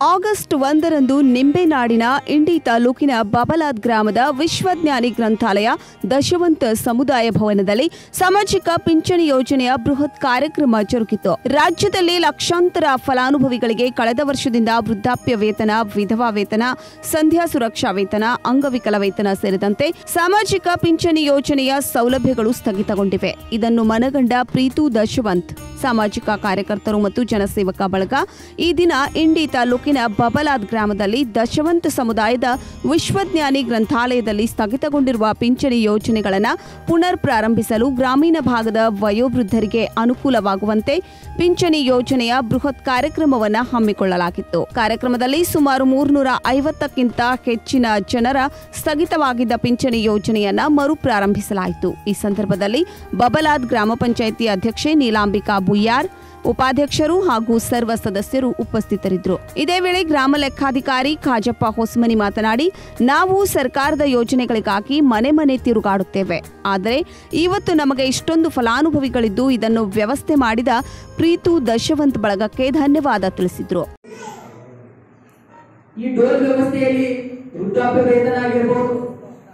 August ಒಂದರಂದು ನಿಂಬೆನಾಡಿನ ಇಂಡಿ ತಾಲೂಕಿನ ಬಬಲಾದ್ ಗ್ರಾಮದ ವಿಶ್ವಜ್ಞಾನಿ ಗ್ರಂಥಾಲಯ ದಶವಂತ ಸಮುದಾಯ ಭವನದಲ್ಲಿ ಸಾಮಾಜಿಕ ಪಿಂಚಣಿ ಯೋಜನೆಯ ಬೃಹತ್ ಕಾರ್ಯಕ್ರಮ ಜರುಗಿತು. ರಾಜ್ಯದಲ್ಲಿ ಲಕ್ಷಾಂತರ ಫಲಾನುಭವಿಗಳಿಗೆ ಕಳೆದ ವರ್ಷದಿಂದ ವೃದ್ಧಾಪ್ಯ ವೇತನ, ವಿಧವಾ ವೇತನ, ಸಂಧ್ಯಾ ಸುರಕ್ಷಾ ವೇತನ, ಅಂಗವಿಕಲ ವೇತನ ಸೇರಿದಂತೆ ಸಾಮಾಜಿಕ ಪಿಂಚಣಿ ಯೋಜನೆಯ ಸೌಲಭ್ಯಗಳು ಸ್ಥಗಿತಗೊಂಡಿವೆ. ಇದನ್ನು ಮನಗಂಡ ಪ್ರೀತು ದಶವಂತ್, ಸಾಮಾಜಿಕ ಕಾರ್ಯಕರ್ತರು ಮತ್ತು ಜನಸೇವಕ ಬಳಗ ಈ ದಿನ ಇಂಡಿ ತಾಲೂಕಿನ ಬಬಲಾದ್ ಗ್ರಾಮದಲ್ಲಿ ದಶವಂತ ಸಮುದಾಯದ ವಿಶ್ವಜ್ಞಾನಿ ಗ್ರಂಥಾಲಯದಲ್ಲಿ ಸ್ಥಗಿತಗೊಂಡಿರುವ ಪಿಂಚಣಿ ಯೋಜನೆಗಳನ್ನು ಪುನರ್ ಪ್ರಾರಂಭಿಸಲು ಗ್ರಾಮೀಣ ಭಾಗದ ವಯೋವೃದ್ಧರಿಗೆ ಅನುಕೂಲವಾಗುವಂತೆ ಪಿಂಚಣಿ ಯೋಜನೆಯ ಬೃಹತ್ ಕಾರ್ಯಕ್ರಮವನ್ನು ಹಮ್ಮಿಕೊಳ್ಳಲಾಗಿತ್ತು. ಕಾರ್ಯಕ್ರಮದಲ್ಲಿ ಸುಮಾರು ಮೂರ್ನೂರ ಐವತ್ತಕ್ಕಿಂತ ಹೆಚ್ಚಿನ ಜನರ ಸ್ಥಗಿತವಾಗಿದ್ದ ಪಿಂಚಣಿ ಯೋಜನೆಯನ್ನು ಮರು ಪ್ರಾರಂಭಿಸಲಾಯಿತು ಈ ಸಂದರ್ಭದಲ್ಲಿ ಬಬಲಾದ್ ಗ್ರಾಮ ಪಂಚಾಯಿತಿ ಅಧ್ಯಕ್ಷೆ ನೀಲಾಂಬಿಕಾ ಬುಯ್ಯಾರ್ ಉಪಾಧ್ಯಕ್ಷರು ಹಾಗೂ ಸರ್ವ ಸದಸ್ಯರು ಉಪಸ್ಥಿತರಿದ್ದರು. ಇದೇ ವೇಳೆ ಗ್ರಾಮ ಲೆಕ್ಕಾಧಿಕಾರಿ ಖಾಜಪ್ಪ ಹೊಸಮನಿ ಮಾತನಾಡಿ, ನಾವು ಸರ್ಕಾರದ ಯೋಜನೆಗಳಿಗಾಗಿ ಮನೆ ಮನೆ ತಿರುಗಾಡುತ್ತೇವೆ. ಆದರೆ ಇವತ್ತು ನಮಗೆ ಇಷ್ಟೊಂದು ಫಲಾನುಭವಿಗಳಿದ್ದು ಇದನ್ನು ವ್ಯವಸ್ಥೆ ಮಾಡಿದ ಪ್ರೀತು ದಶವಂತ್ ಬಳಗಕ್ಕೆ ಧನ್ಯವಾದ ತಿಳಿಸಿದರು. ಈ ಡೋಲ್ ವ್ಯವಸ್ಥೆಯಲ್ಲಿ ವೃದ್ಧಾಪ್ಯ ವೇತನ ಆಗಿರ್ಬೋದು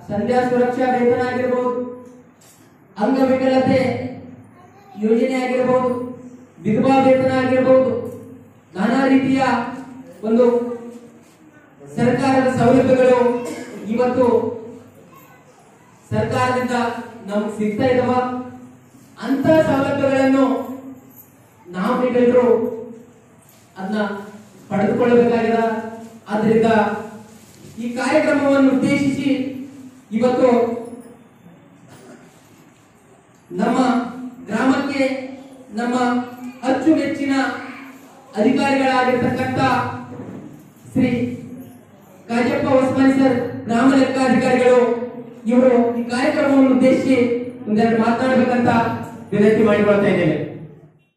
ಸಂಧ್ಯಾ ಸುರಕ್ಷಾ ವೇತನ ಆಗಿರ್ಬೋದು ಅಂಗವಿಕಲತೆ ಯೋಜನೆ ಆಗಿರ್ಬೋದು ವಿಧವಾ ವೇತನ ಆಗಿರಬಹುದು ನಾನಾ ರೀತಿಯ ಒಂದು ಸರ್ಕಾರದ ಸೌಲಭ್ಯಗಳು ಇವತ್ತು ಸರ್ಕಾರದಿಂದ ನಮ್ಗೆ ಸಿಗ್ತಾ ಇದಾವ. ಅಂತ ಸೌಲಭ್ಯಗಳನ್ನು ನಾವು ನೀವೆಲ್ಲರೂ ಅದನ್ನ ಪಡೆದುಕೊಳ್ಳಬೇಕಾಗಿದೆ. ಆದ್ರಿಂದ ಈ ಕಾರ್ಯಕ್ರಮವನ್ನು ಉದ್ದೇಶಿಸಿ ಇವತ್ತು ನಮ್ಮ ಗ್ರಾಮಕ್ಕೆ ನಮ್ಮ ಅಚ್ಚುಮೆಚ್ಚಿನ ಅಧಿಕಾರಿಗಳಾಗಿರ್ತಕ್ಕಂಥ ಶ್ರೀ ಕಾಜಪ್ಪ ಹೊಸ್ಮಾನಿ ಸರ್, ಗ್ರಾಮ ಲೆಕ್ಕಾಧಿಕಾರಿಗಳು, ಇವರು ಈ ಕಾರ್ಯಕ್ರಮವನ್ನು ಉದ್ದೇಶಿಸಿ ಒಂದೆರಡು ಮಾತನಾಡಬೇಕಂತ ವಿನಂತಿ ಮಾಡಿಕೊಳ್ತಾ ಇದ್ದೇನೆ.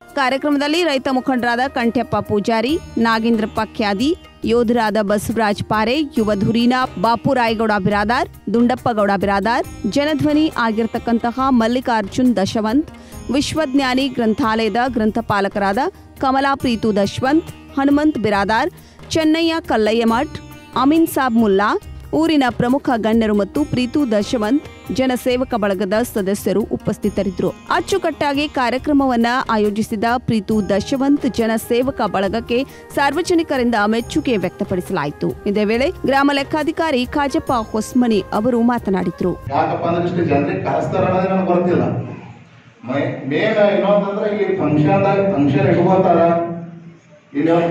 ಕಾರ್ಯಕ್ರಮದಲ್ಲಿ ರೈತ ಮುಖಂಡರಾದ ಕಂಠ್ಯಪ್ಪ ಪೂಜಾರಿ ನಾಗೇಂದ್ರಪ್ಪ ಖ್ಯಾದಿ ಯೋಧರಾದ ಬಸವರಾಜ್ ಪಾರೆ, ಯುವ ಧುರೀನ ಬಾಪುರಾಯಗೌಡ ಬಿರಾದಾರ್, ದುಂಡಪ್ಪಗೌಡ ಬಿರಾದಾರ್, ಜನಧ್ವನಿ ಆಗಿರತಕ್ಕಂತಹ ಮಲ್ಲಿಕಾರ್ಜುನ್ ದಶವಂತ್, ವಿಶ್ವಜ್ಞಾನಿ ಗ್ರಂಥಾಲಯದ ಗ್ರಂಥಪಾಲಕರಾದ ಕಮಲಾ ಪ್ರೀತು ದಶವಂತ್, ಹನುಮಂತ್ ಬಿರಾದಾರ್, ಚೆನ್ನಯ್ಯ ಕಲ್ಲಯ್ಯಮಠ್, ಅಮೀನ್ ಸಾಬ್ ಮುಲ್ಲಾ ಊರಿನ ಪ್ರಮುಖ ಗಣ್ಯರು ಮತ್ತು ಪ್ರೀತು ದಶವಂತ್ ಜನಸೇವಕ ಬಳಗದ ಸದಸ್ಯರು ಉಪಸ್ಥಿತರಿದ್ದರು. ಅಚ್ಚುಕಟ್ಟಾಗಿ ಕಾರ್ಯಕ್ರಮವನ್ನ ಆಯೋಜಿಸಿದ ಪ್ರೀತು ದಶವಂತ್ ಜನಸೇವಕ ಬಳಗಕ್ಕೆ ಸಾರ್ವಜನಿಕರಿಂದ ಮೆಚ್ಚುಗೆ ವ್ಯಕ್ತಪಡಿಸಲಾಯಿತು. ಇದೇ ವೇಳೆ ಗ್ರಾಮ ಲೆಕ್ಕಾಧಿಕಾರಿ ಕಾಜಪ್ಪ ಹೊಸ್ಮನಿ ಅವರು ಮಾತನಾಡಿದರು.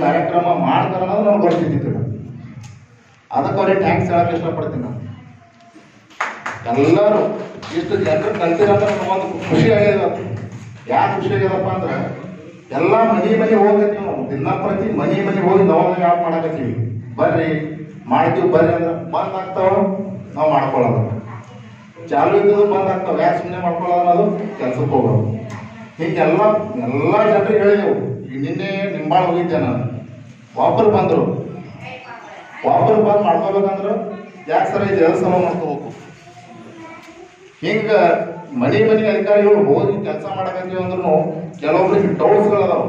ಕಾರ್ಯಕ್ರಮ ಮಾಡ್ತಾರ ಅದಕ್ಕೆ ಅವ್ರಿಗೆ ಟ್ಯಾಂಕ್ಸ್ ಹೇಳಕ್ಕೆ ಇಷ್ಟಪಡ್ತೀನಿ ನಾನು. ಎಲ್ಲರೂ ಇಷ್ಟು ಜನರು ಕಲ್ತಿರಂದ್ರೆ ನಮಗೊಂದು ಖುಷಿ ಆಗ್ಯದ. ಯಾಕೆ ಖುಷಿ ಆಗ್ಯದಪ್ಪ ಅಂದ್ರೆ ಎಲ್ಲ ಮನೆ ಮನೆ ಹೋಗತ್ತೀವಿ ನಾವು ದಿನ ಪ್ರತಿ ಮನೆ ಮನೆ ಹೋಗಿ ನಾವು ಯಾಕೆ ಮಾಡಕತ್ತೀವಿ. ಬರ್ರಿ, ಮಾಡ್ತೀವಿ, ಬರ್ರಿ ಅಂದ್ರೆ ಬಂದ್ ಆಗ್ತಾವ, ನಾವು ಮಾಡ್ಕೊಳ್ಳೋದು. ಚಾಲು ಇದ್ದದು ಬಂದ್ ಆಗ್ತಾವ. ಯಾಕೆ ಸುಮ್ಮನೆ ಮಾಡ್ಕೊಳ್ಳೋದು ಅನ್ನೋದು ಕೆಲ್ಸಕ್ಕೆ ಹೋಗೋದು. ಹೀಗೆಲ್ಲ ಎಲ್ಲ ಜನರಿಗೆ ಹೇಳಿದೆವು. ನಿನ್ನೆ ನಿಂಬಾಳ ಹೋಗಿದ್ದೆ ನಾನು. ಒಬ್ಬರು ಬಂದರು. ಒಬ್ಬರು ಬಂದ್ ಮಾಡ್ಕೋಬೇಕಂದ್ರೆ ಯಾಕೆ ಸರ ಈ ದೇವಸ್ಥಾನ ಮಾಡ್ಕೋಬೇಕು? ಹಿಂಗ ಮನೆ ಮನೆ ಅಧಿಕಾರಿಗಳು ಹೋಗಿ ಕೆಲಸ ಮಾಡಕತ್ತೀವಿ ಅಂದ್ರೂ ಕೆಲವೊಬ್ರಿಗೆ ಡೌಟ್ಸ್ಗಳದಾವ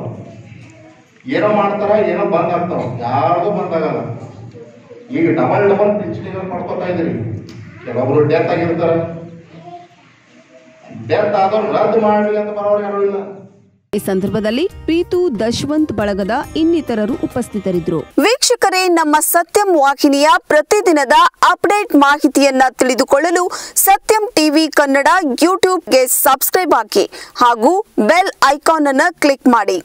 ಏನೋ ಮಾಡ್ತಾರ, ಏನೋ ಬಂದ್ ಆಗ್ತಾವ. ಯಾರ್ದು ಬಂದಾಗಲ್ಲ ಈಗ ಡಬಲ್ ಡಬಲ್ ಪಿಂಚಣಿಗಳು ಮಾಡ್ಕೊತಾ ಇದ್ರಿ ಕೆಲವೊಬ್ರು ಡೆತ್ ಆಗಿರ್ತಾರ. ಡೆತ್ ಆದವ್ರು ರದ್ದು ಮಾಡ್ಲಿ ಅಂತ ಬರೋರು ಯಾರು ಇಲ್ಲ. ಈ ಸಂದರ್ಭದಲ್ಲಿ ಪೀತು ದಶವಂತ್ ಬಳಗದ ಇನ್ನಿತರರು ಉಪಸ್ಥಿತರಿದ್ದರು. ವೀಕ್ಷಕರೇ, ನಮ್ಮ ಸತ್ಯಂ ವಾಹಿನಿಯ ಪ್ರತಿದಿನದ ಅಪ್ಡೇಟ್ ಮಾಹಿತಿಯನ್ನ ತಿಳಿದುಕೊಳ್ಳಲು ಸತ್ಯಂ ಟಿವಿ ಕನ್ನಡ ಯೂಟ್ಯೂಬ್ಗೆ ಸಬ್ಸ್ಕ್ರೈಬ್ ಹಾಕಿ ಹಾಗೂ ಬೆಲ್ ಐಕಾನ್ ಅನ್ನು ಕ್ಲಿಕ್ ಮಾಡಿ.